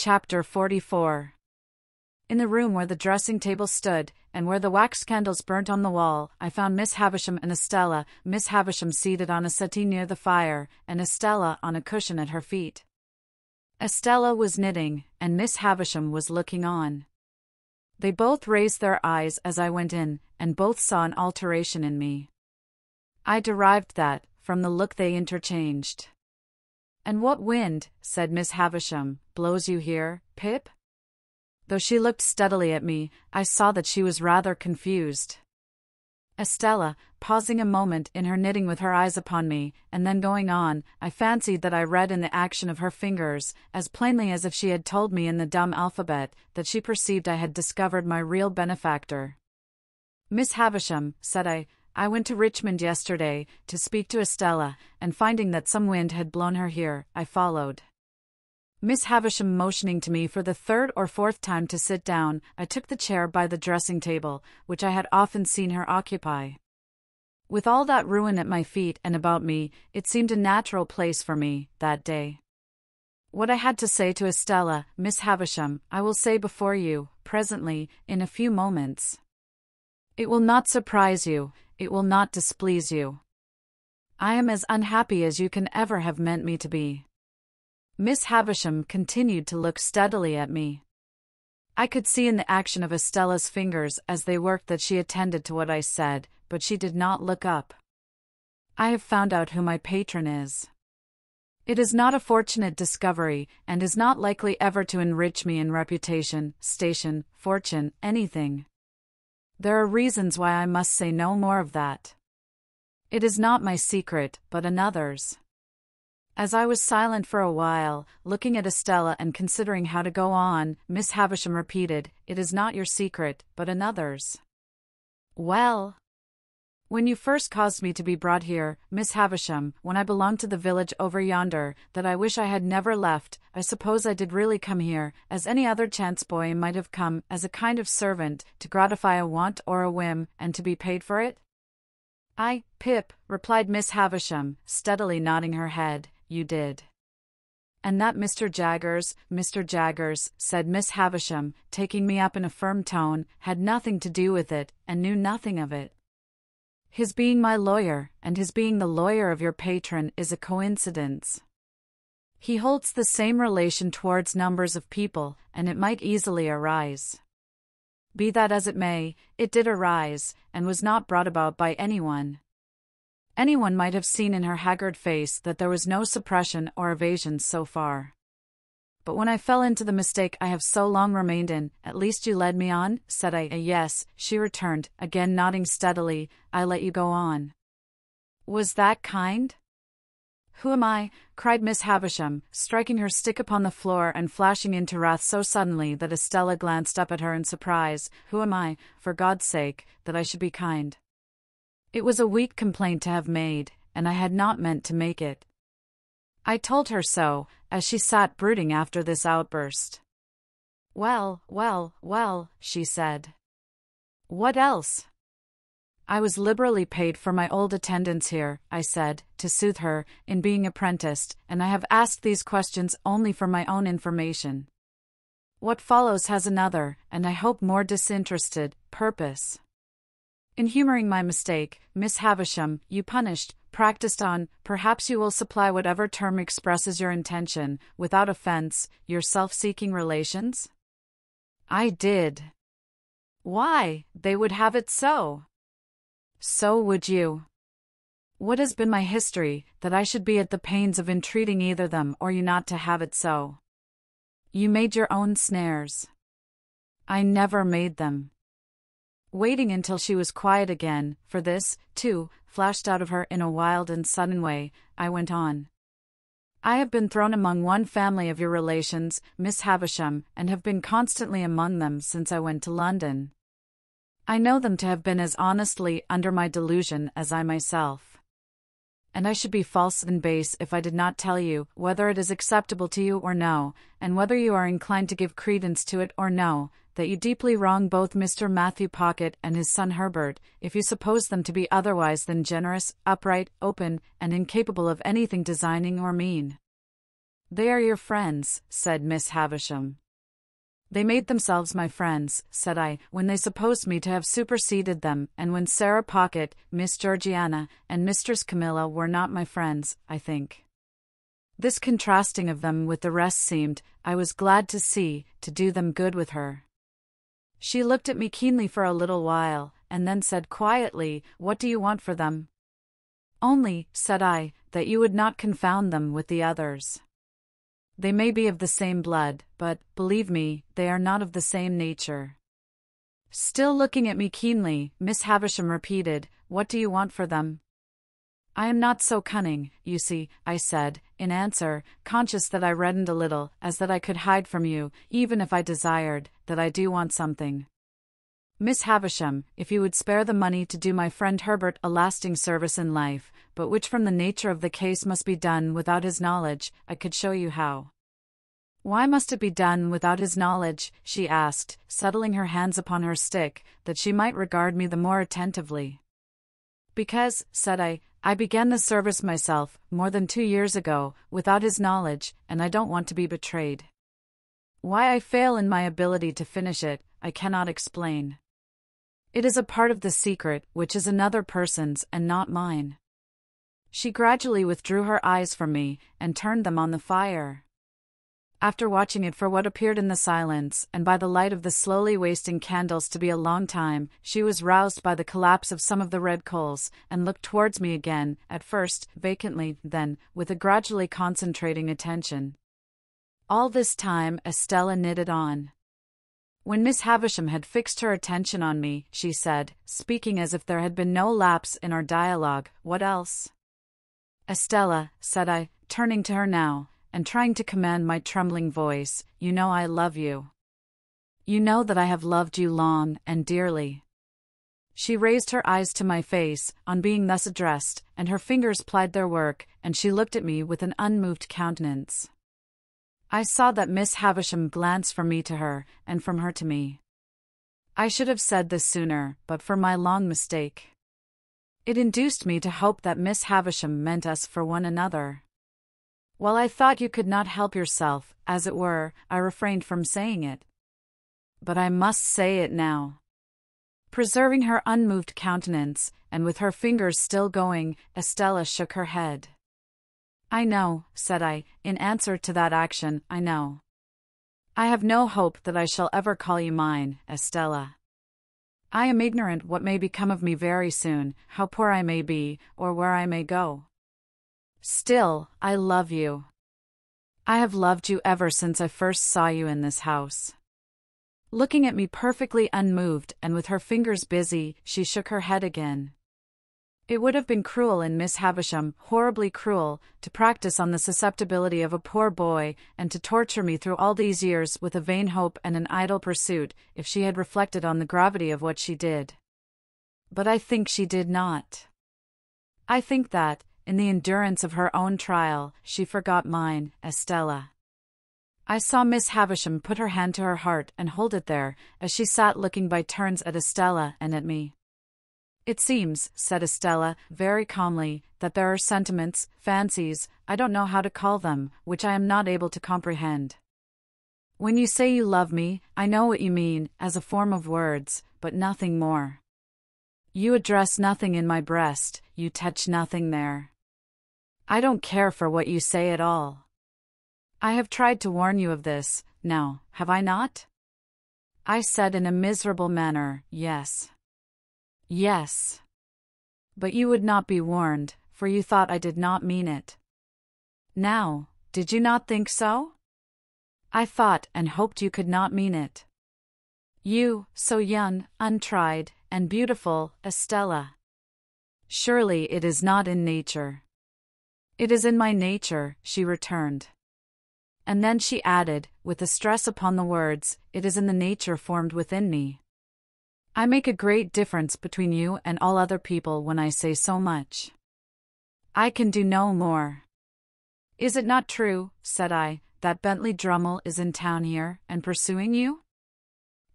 Chapter 44 In the room where the dressing table stood, and where the wax candles burnt on the wall, I found Miss Havisham and Estella, Miss Havisham seated on a settee near the fire, and Estella on a cushion at her feet. Estella was knitting, and Miss Havisham was looking on. They both raised their eyes as I went in, and both saw an alteration in me. I derived that, from the look they interchanged. And what wind, said Miss Havisham, blows you here, Pip? Though she looked steadily at me, I saw that she was rather confused. Estella, pausing a moment in her knitting with her eyes upon me, and then going on, I fancied that I read in the action of her fingers, as plainly as if she had told me in the dumb alphabet, that she perceived I had discovered my real benefactor. Miss Havisham, said I, I went to Richmond yesterday to speak to Estella, and finding that some wind had blown her here, I followed. Miss Havisham motioning to me for the third or fourth time to sit down, I took the chair by the dressing table, which I had often seen her occupy. With all that ruin at my feet and about me, it seemed a natural place for me, that day. What I had to say to Estella, Miss Havisham, I will say before you, presently, in a few moments. It will not surprise you, it will not displease you. I am as unhappy as you can ever have meant me to be. Miss Havisham continued to look steadily at me. I could see in the action of Estella's fingers as they worked that she attended to what I said, but she did not look up. I have found out who my patron is. It is not a fortunate discovery, and is not likely ever to enrich me in reputation, station, fortune, anything. There are reasons why I must say no more of that. It is not my secret, but another's. As I was silent for a while, looking at Estella and considering how to go on, Miss Havisham repeated, It is not your secret, but another's. Well, when you first caused me to be brought here, Miss Havisham, when I belonged to the village over yonder, that I wish I had never left, I suppose I did really come here, as any other chance boy might have come, as a kind of servant, to gratify a want or a whim, and to be paid for it? I, Pip, replied Miss Havisham, steadily nodding her head, you did. And that Mr. Jaggers, Mr. Jaggers, said Miss Havisham, taking me up in a firm tone, had nothing to do with it, and knew nothing of it. His being my lawyer, and his being the lawyer of your patron, is a coincidence. He holds the same relation towards numbers of people, and it might easily arise. Be that as it may, it did arise, and was not brought about by anyone. Anyone might have seen in her haggard face that there was no suppression or evasion so far but when I fell into the mistake I have so long remained in, at least you led me on, said I. Yes, she returned, again nodding steadily, I let you go on. Was that kind? Who am I? cried Miss Havisham, striking her stick upon the floor and flashing into wrath so suddenly that Estella glanced up at her in surprise. Who am I, for God's sake, that I should be kind? It was a weak complaint to have made, and I had not meant to make it. I told her so, as she sat brooding after this outburst. Well, well, well, she said. What else? I was liberally paid for my old attendance here, I said, to soothe her, in being apprenticed, and I have asked these questions only for my own information. What follows has another, and I hope more disinterested, purpose. In humoring my mistake, Miss Havisham, you punished, practiced on, perhaps you will supply whatever term expresses your intention, without offense, your self seeking relations? I did. Why, they would have it so. So would you. What has been my history, that I should be at the pains of entreating either them or you not to have it so? You made your own snares. I never made them. Waiting until she was quiet again, for this, too, flashed out of her in a wild and sudden way, I went on. I have been thrown among one family of your relations, Miss Havisham, and have been constantly among them since I went to London. I know them to have been as honestly under my delusion as I myself. And I should be false and base if I did not tell you whether it is acceptable to you or no, and whether you are inclined to give credence to it or no, that you deeply wrong both Mr. Matthew Pocket and his son Herbert, if you suppose them to be otherwise than generous, upright, open, and incapable of anything designing or mean. They are your friends, said Miss Havisham. They made themselves my friends, said I, when they supposed me to have superseded them, and when Sarah Pocket, Miss Georgiana, and Mistress Camilla were not my friends, I think. This contrasting of them with the rest seemed, I was glad to see, to do them good with her. She looked at me keenly for a little while, and then said quietly, What do you want for them? Only, said I, that you would not confound them with the others. They may be of the same blood, but, believe me, they are not of the same nature. Still looking at me keenly, Miss Havisham repeated, What do you want for them? I am not so cunning, you see, I said, in answer, conscious that I reddened a little, as that I could hide from you, even if I desired, that I do want something. Miss Havisham, if you would spare the money to do my friend Herbert a lasting service in life, but which from the nature of the case must be done without his knowledge, I could show you how. Why must it be done without his knowledge? she asked, settling her hands upon her stick, that she might regard me the more attentively. Because, said I, I began the service myself, more than two years ago, without his knowledge, and I don't want to be betrayed. Why I fail in my ability to finish it, I cannot explain. It is a part of the secret, which is another person's and not mine. She gradually withdrew her eyes from me and turned them on the fire. After watching it for what appeared in the silence, and by the light of the slowly wasting candles to be a long time, she was roused by the collapse of some of the red coals, and looked towards me again, at first, vacantly, then, with a gradually concentrating attention. All this time, Estella knitted on. When Miss Havisham had fixed her attention on me, she said, speaking as if there had been no lapse in our dialogue, What else? Estella, said I, turning to her now, and trying to command my trembling voice, you know I love you. You know that I have loved you long and dearly. She raised her eyes to my face, on being thus addressed, and her fingers plied their work, and she looked at me with an unmoved countenance. I saw that Miss Havisham glanced from me to her, and from her to me. I should have said this sooner, but for my long mistake. It induced me to hope that Miss Havisham meant us for one another. While I thought you could not help yourself, as it were, I refrained from saying it. But I must say it now. Preserving her unmoved countenance, and with her fingers still going, Estella shook her head. I know, said I, in answer to that action, I know. I have no hope that I shall ever call you mine, Estella. I am ignorant what may become of me very soon, how poor I may be, or where I may go. Still, I love you. I have loved you ever since I first saw you in this house. Looking at me perfectly unmoved and with her fingers busy, she shook her head again. It would have been cruel in Miss Havisham, horribly cruel, to practice on the susceptibility of a poor boy, and to torture me through all these years with a vain hope and an idle pursuit, if she had reflected on the gravity of what she did. But I think she did not. I think that, in the endurance of her own trial, she forgot mine, Estella. I saw Miss Havisham put her hand to her heart and hold it there, as she sat looking by turns at Estella and at me. It seems, said Estella, very calmly, that there are sentiments, fancies, I don't know how to call them, which I am not able to comprehend. When you say you love me, I know what you mean, as a form of words, but nothing more. You address nothing in my breast, you touch nothing there. I don't care for what you say at all. I have tried to warn you of this, now, have I not? I said in a miserable manner, yes. Yes. But you would not be warned, for you thought I did not mean it. Now, did you not think so? I thought and hoped you could not mean it. You, so young, untried, and beautiful, Estella. Surely it is not in nature. It is in my nature, she returned. And then she added, with a stress upon the words, It is in the nature formed within me. I make a great difference between you and all other people when I say so much. I can do no more. Is it not true, said I, that Bentley Drummle is in town here and pursuing you?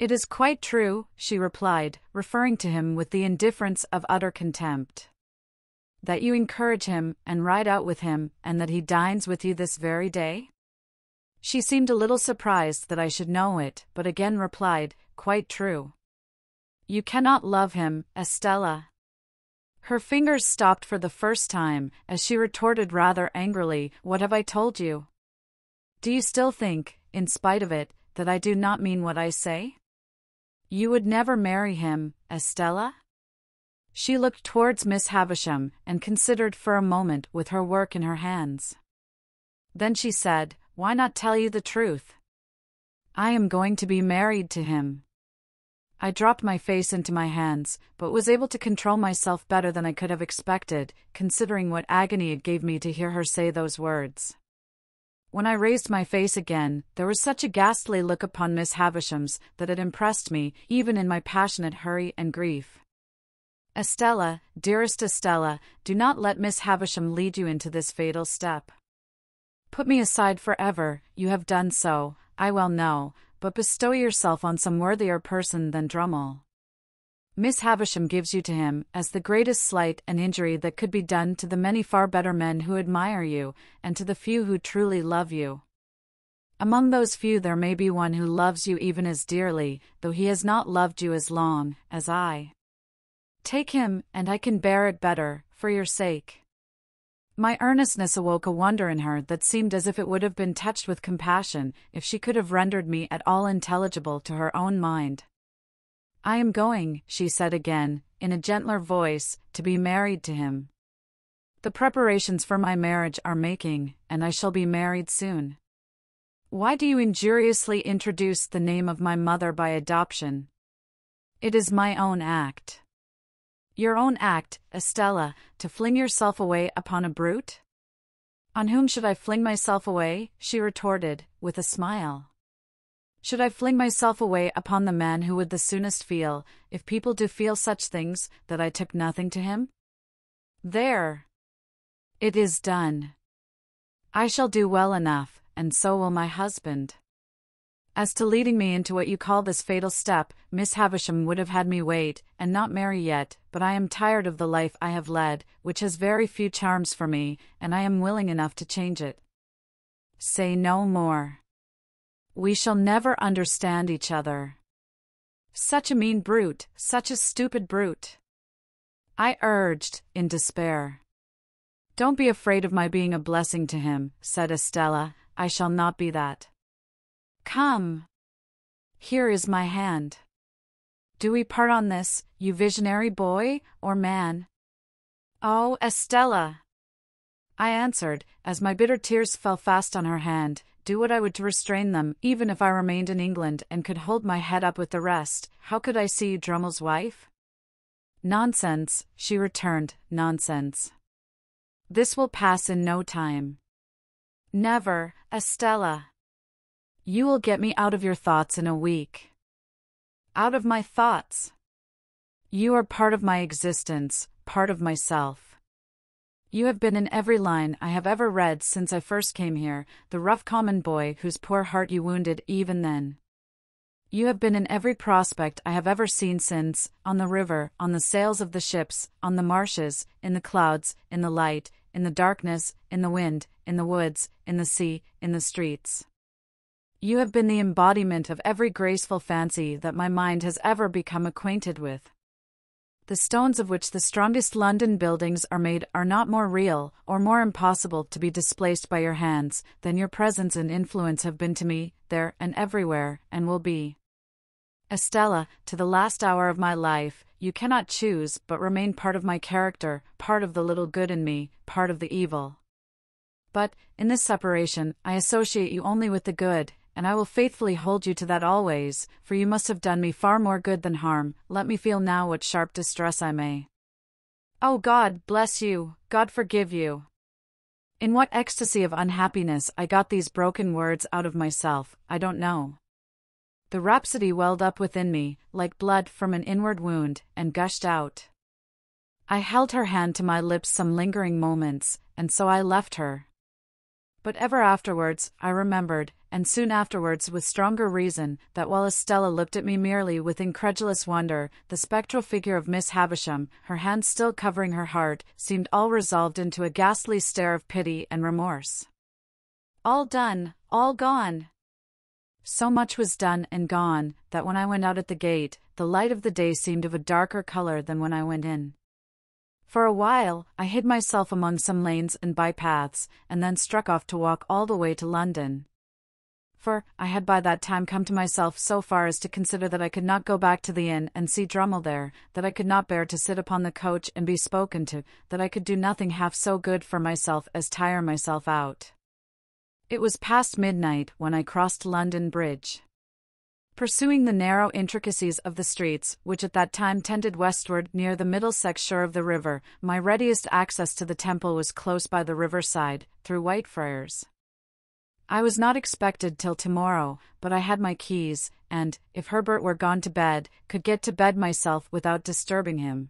It is quite true, she replied, referring to him with the indifference of utter contempt. That you encourage him and ride out with him, and that he dines with you this very day? She seemed a little surprised that I should know it, but again replied, Quite true. You cannot love him, Estella. Her fingers stopped for the first time, as she retorted rather angrily, What have I told you? Do you still think, in spite of it, that I do not mean what I say? You would never marry him, Estella? She looked towards Miss Havisham and considered for a moment with her work in her hands. Then she said, Why not tell you the truth? I am going to be married to him. I dropped my face into my hands, but was able to control myself better than I could have expected, considering what agony it gave me to hear her say those words. When I raised my face again, there was such a ghastly look upon Miss Havisham's that it impressed me, even in my passionate hurry and grief. Estella, dearest Estella, do not let Miss Havisham lead you into this fatal step. Put me aside forever, you have done so, I well know, but bestow yourself on some worthier person than Drummle. Miss Havisham gives you to him as the greatest slight and injury that could be done to the many far better men who admire you, and to the few who truly love you. Among those few there may be one who loves you even as dearly, though he has not loved you as long as I. Take him, and I can bear it better, for your sake. My earnestness awoke a wonder in her that seemed as if it would have been touched with compassion if she could have rendered me at all intelligible to her own mind. I am going, she said again, in a gentler voice, to be married to him. The preparations for my marriage are making, and I shall be married soon. Why do you injuriously introduce the name of my mother by adoption? It is my own act. Your own act, Estella, to fling yourself away upon a brute? On whom should I fling myself away? she retorted, with a smile. Should I fling myself away upon the man who would the soonest feel, if people do feel such things, that I took nothing to him? There! It is done. I shall do well enough, and so will my husband. As to leading me into what you call this fatal step, Miss Havisham would have had me wait, and not marry yet, but I am tired of the life I have led, which has very few charms for me, and I am willing enough to change it. Say no more. We shall never understand each other. Such a mean brute, such a stupid brute. I urged, in despair. Don't be afraid of my being a blessing to him, said Estella, I shall not be that. Come. Here is my hand. Do we part on this, you visionary boy, or man? Oh, Estella! I answered, as my bitter tears fell fast on her hand, do what I would to restrain them, even if I remained in England and could hold my head up with the rest, how could I see Drummle's wife? Nonsense, she returned, nonsense. This will pass in no time. Never, Estella. You will get me out of your thoughts in a week. Out of my thoughts. You are part of my existence, part of myself. You have been in every line I have ever read since I first came here, the rough common boy whose poor heart you wounded even then. You have been in every prospect I have ever seen since, on the river, on the sails of the ships, on the marshes, in the clouds, in the light, in the darkness, in the wind, in the woods, in the sea, in the streets. You have been the embodiment of every graceful fancy that my mind has ever become acquainted with. The stones of which the strongest London buildings are made are not more real, or more impossible to be displaced by your hands, than your presence and influence have been to me, there and everywhere, and will be. Estella, to the last hour of my life, you cannot choose but remain part of my character, part of the little good in me, part of the evil. But, in this separation, I associate you only with the good, and I will faithfully hold you to that always, for you must have done me far more good than harm, let me feel now what sharp distress I may. Oh God bless you, God forgive you. In what ecstasy of unhappiness I got these broken words out of myself, I don't know. The rhapsody welled up within me, like blood from an inward wound, and gushed out. I held her hand to my lips some lingering moments, and so I left her. But ever afterwards, I remembered, and soon afterwards with stronger reason, that while Estella looked at me merely with incredulous wonder, the spectral figure of Miss Havisham, her hand still covering her heart, seemed all resolved into a ghastly stare of pity and remorse. All done, all gone. So much was done and gone that when I went out at the gate, the light of the day seemed of a darker color than when I went in. For a while, I hid myself among some lanes and bypaths, and then struck off to walk all the way to London. For, I had by that time come to myself so far as to consider that I could not go back to the inn and see Drummle there, that I could not bear to sit upon the coach and be spoken to, that I could do nothing half so good for myself as tire myself out. It was past midnight when I crossed London Bridge. Pursuing the narrow intricacies of the streets, which at that time tended westward near the Middlesex shore of the river, my readiest access to the temple was close by the riverside, through Whitefriars. I was not expected till tomorrow, but I had my keys, and, if Herbert were gone to bed, could get to bed myself without disturbing him.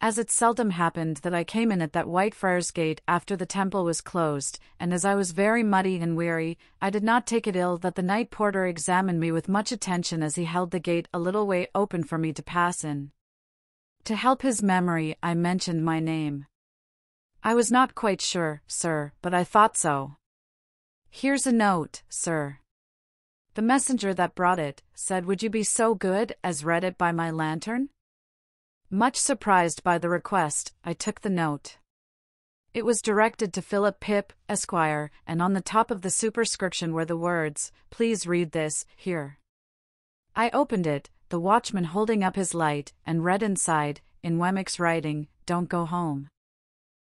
As it seldom happened that I came in at that Whitefriars gate after the temple was closed, and as I was very muddy and weary, I did not take it ill that the night porter examined me with much attention as he held the gate a little way open for me to pass in. To help his memory, I mentioned my name. I was not quite sure, sir, but I thought so. Here's a note, sir. The messenger that brought it said, Would you be so good as read it by my lantern? Much surprised by the request, I took the note. It was directed to Philip Pip, Esquire, and on the top of the superscription were the words, Please read this, here. I opened it, the watchman holding up his light, and read inside, in Wemmick's writing, Don't go home.